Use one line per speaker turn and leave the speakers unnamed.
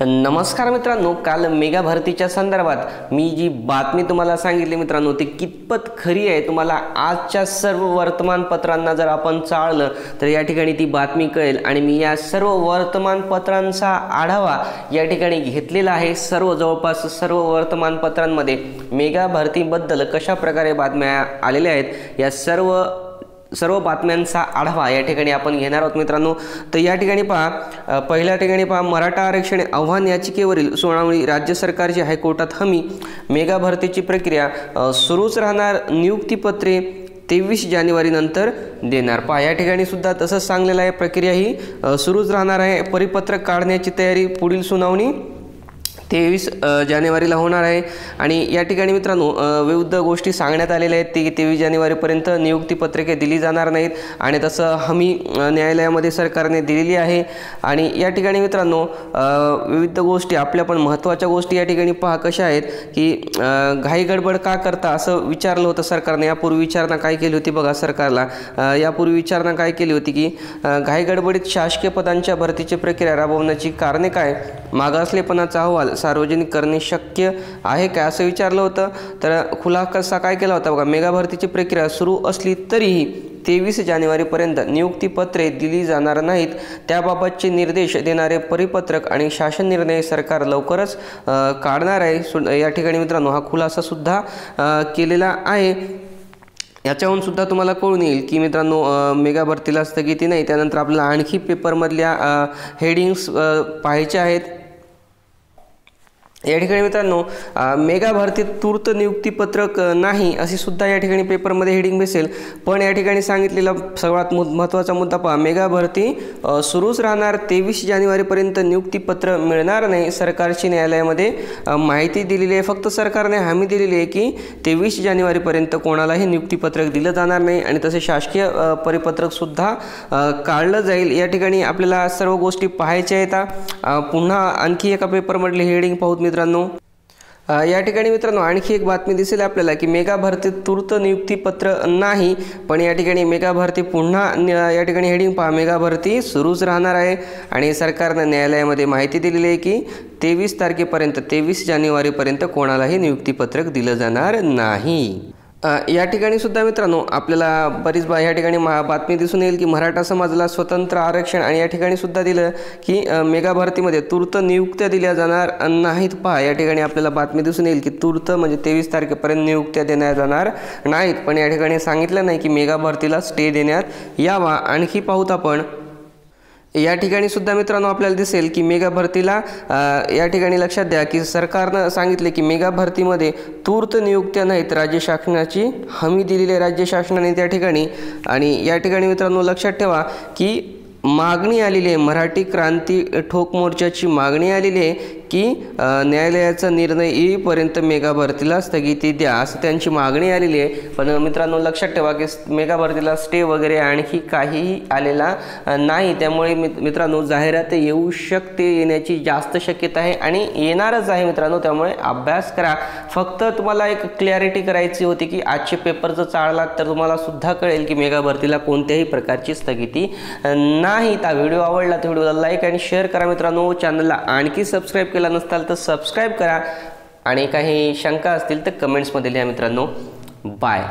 नमस्कार मित्रांनो काल मेगा भरतीच्या संदर्भात मी जी बातमी तुम्हाला सांगितली मित्रांनो ती कितपत खरी आहे तुम्हाला आजच्या सर्व वर्तमानपत्रांना जर आपण चाळलं तर या ठिकाणी ती बातमी कळेल. आणि मी या सर्व वर्तमानपत्रांचा आढावा या ठिकाणी घेतलेला आहे. सर्व जवळपास सर्व वर्तमानपत्रांमध्ये मेगा भरतीबद्दल कशा प्रकारे बातम्या आलेल्या आहेत या सर्व सर्व बातम्यांचा आढावा या ठिकाणी आपण घेणार आहोत मित्रांनो. तर या ठिकाणी पहा पहिल्या ठिकाणी पहा मराठा आरक्षण आव्हान याचिकेवरील सुनावणी राज्य सरकारची हायकोर्टात हमी. मेगा भरतीची प्रक्रिया सुरूच राहणार नियुक्तीपत्रे तेवीस जानेवारीनंतर देणार. पहा या ठिकाणी सुद्धा तसंच सांगलेलं आहे प्रक्रिया ही सुरूच राहणार आहे. परिपत्रक काढण्याची तयारी पुढील सुनावणी तेवीस जानेवारीला होणार आहे. आणि या ठिकाणी मित्रांनो विविध गोष्टी सांगण्यात आलेल्या आहेत की तेवीस जानेवारीपर्यंत नियुक्तीपत्रके दिली जाणार नाहीत आणि तसं हमी न्यायालयामध्ये सरकारने दिलेली आहे. आणि या ठिकाणी मित्रांनो विविध गोष्टी आपल्या पण महत्त्वाच्या गोष्टी या ठिकाणी पहा कशा आहेत की घाई गडबड का करता असं विचारलं होतं सरकारने. यापूर्वी विचारणा काय केली होती बघा सरकारला. यापूर्वी विचारणा काय केली होती की घाई गडबडीत शासकीय पदांच्या भरतीची प्रक्रिया राबवण्याची कारणे काय? मागासलेपणाचा अहवाल सार्वजनिक करणे शक्य आहे का? असं विचारलं होतं. तर खुलासा काय केला होता बघा मेगा भरतीची प्रक्रिया सुरू असली तरीही तेवीस जानेवारीपर्यंत नियुक्तीपत्रे दिली जाणार नाहीत. त्याबाबतचे निर्देश देणारे परिपत्रक आणि शासन निर्णय सरकार लवकरच काढणार आहे. सु या ठिकाणी मित्रांनो हा खुलासासुद्धा केलेला आहे. याच्याहून सुद्धा तुम्हाला कळून येईल की मित्रांनो मेगा भरतीला स्थगिती नाही. त्यानंतर आपल्याला आणखी पेपरमधल्या हेडिंग्स पाहायच्या आहेत. या ठिकाणी मित्रांनो मेगा भारतीत तूर्त नियुक्तीपत्रक नाही अशी सुद्धा या ठिकाणी पेपरमध्ये हेडिंग बसेल पण या ठिकाणी सांगितलेला सर्वात मु महत्त्वाचा मुद्दा पहा. मेगा भरती सुरूच राहणार तेवीस जानेवारीपर्यंत नियुक्तीपत्र मिळणार नाही सरकारची न्यायालयामध्ये. माहिती दिलेली आहे फक्त सरकारने हमी दिलेली आहे की तेवीस जानेवारीपर्यंत कोणालाही नियुक्तीपत्रक दिलं जाणार नाही आणि तसे शासकीय परिपत्रकसुद्धा काढलं जाईल. या ठिकाणी आपल्याला सर्व गोष्टी पाहायच्या आहेत. पुन्हा आणखी एका पेपरमधले हेडिंग पाहूत मित्रांनो. या ठिकाणी मित्रांनो आणखी एक बातमी दिसेल आपल्याला की मेगा भरतीत तूर्त नियुक्तीपत्र नाही पण या ठिकाणी मेगा भरती पुन्हा या ठिकाणी हेडिंग पहा. मेगा भरती सुरूच राहणार आहे आणि सरकारनं न्यायालयामध्ये माहिती दिलेली आहे की तेवीस तारखेपर्यंत तेवीस जानेवारीपर्यंत कोणालाही नियुक्तीपत्रक दिलं जाणार नाही. या ठिकाणी सुद्धा मित्रांनो आपल्याला बरीच बा या ठिकाणी मा बातमी दिसून येईल की मराठा समाजाला स्वतंत्र आरक्षण आणि या ठिकाणी सुद्धा दिलं की मेगा भरतीमध्ये तूर्त नियुक्त्या दिल्या जाणार नाहीत. पहा या ठिकाणी आपल्याला बातमी दिसून येईल की तूर्त म्हणजे तेवीस तारखेपर्यंत नियुक्त्या देण्यात जाणार नाहीत. पण या ठिकाणी सांगितलं नाही की मेगा भरतीला स्टे देण्यात यावा. आणखी पाहूत आपण या ठिकाणी सुद्धा मित्रांनो आपल्याला दिसेल की मेगा भरतीला या ठिकाणी लक्षात द्या की सरकारनं सांगितले की मेगा भरतीमध्ये तूर्त नियुक्त्या नाहीत राज्य शासनाची. हमी दिलेली आहे राज्य शासनाने त्या ठिकाणी. आणि या ठिकाणी मित्रांनो लक्षात ठेवा की मागणी आलेली आहे. मराठी क्रांती ठोक मोर्चाची मागणी आलेली आहे की न्यायालयाचा निर्णय येईपर्यंत मेगा भरतीला स्थगिती द्या असं त्यांची मागणी आलेली आहे. पण मित्रांनो लक्षात ठेवा की मेगा भरतीला स्टे वगैरे आणखी काहीही आलेला नाही. त्यामुळे मित्रांनो जाहिरात येऊ शकते येण्याची जास्त शक्यता आहे आणि येणारच आहे मित्रांनो. त्यामुळे अभ्यास करा. फक्त तुम्हाला एक क्लॅरिटी करायची होती की आजचे पेपर जर चाळलात तर तुम्हाला सुद्धा कळेल की मेगा भरतीला कोणत्याही प्रकारची स्थगिती नाही तर व्हिडिओ आवडला तर व्हिडिओला लाईक आणि शेअर करा मित्रांनो. चॅनलला आणखी सबस्क्राईब केला नसताल तर सबस्क्राईब करा. आणि काही शंका असतील तर कमेंट्समध्ये लिहा मित्रांनो. बाय